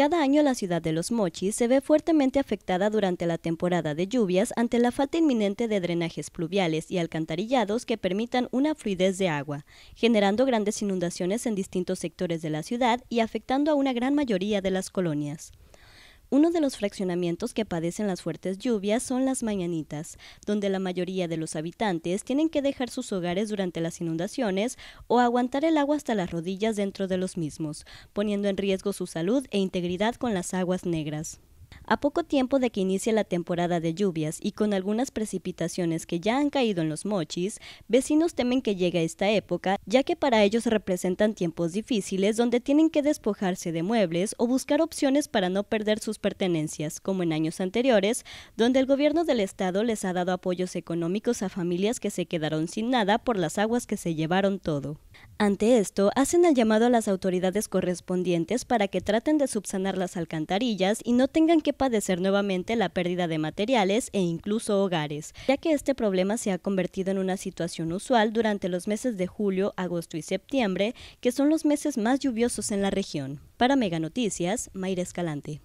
Cada año la ciudad de Los Mochis se ve fuertemente afectada durante la temporada de lluvias ante la falta inminente de drenajes pluviales y alcantarillados que permitan una fluidez de agua, generando grandes inundaciones en distintos sectores de la ciudad y afectando a una gran mayoría de las colonias. Uno de los fraccionamientos que padecen las fuertes lluvias son las Mañanitas, donde la mayoría de los habitantes tienen que dejar sus hogares durante las inundaciones o aguantar el agua hasta las rodillas dentro de los mismos, poniendo en riesgo su salud e integridad con las aguas negras. A poco tiempo de que inicie la temporada de lluvias y con algunas precipitaciones que ya han caído en los mochis, vecinos temen que llegue esta época, ya que para ellos representan tiempos difíciles donde tienen que despojarse de muebles o buscar opciones para no perder sus pertenencias, como en años anteriores, donde el gobierno del estado les ha dado apoyos económicos a familias que se quedaron sin nada por las aguas que se llevaron todo. Ante esto, hacen el llamado a las autoridades correspondientes para que traten de subsanar las alcantarillas y no tengan que padecer nuevamente la pérdida de materiales e incluso hogares, ya que este problema se ha convertido en una situación usual durante los meses de julio, agosto y septiembre, que son los meses más lluviosos en la región. Para Mega Noticias, Mayra Escalante.